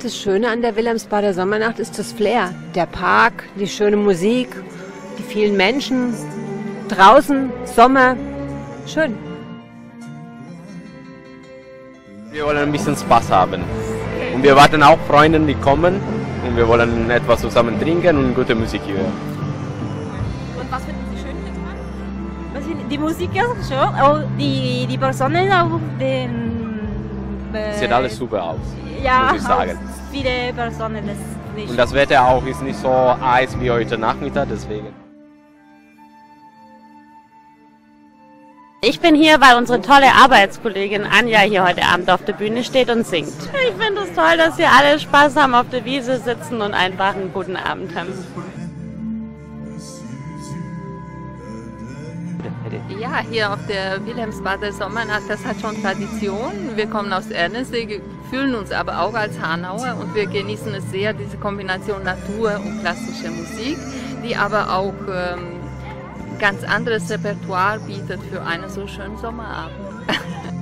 Das Schöne an der Wilhelmsbader Sommernacht ist das Flair. Der Park, die schöne Musik, die vielen Menschen, draußen, Sommer. Schön. Wir wollen ein bisschen Spaß haben. Und wir warten auch Freunde, die kommen. Und wir wollen etwas zusammen trinken und gute Musik hören. Und was finden Sie schön finden- Die Musik ist schön, auch die, die Personen auf dem... Sieht alles super aus, ja, muss ich sagen. Viele Personen, das nicht Und das Wetter auch ist nicht so heiß wie heute Nachmittag, deswegen. Ich bin hier, weil unsere tolle Arbeitskollegin Anja hier heute Abend auf der Bühne steht und singt. Ich finde es toll, dass hier alle Spaß haben, auf der Wiese sitzen und einfach einen guten Abend haben. Ja, hier auf der Wilhelmsbader Sommernacht, das hat schon Tradition. Wir kommen aus Ernestee, fühlen uns aber auch als Hanauer und wir genießen es sehr, diese Kombination Natur und klassische Musik, die aber auch ähm, ganz anderes Repertoire bietet für einen so schönen Sommerabend.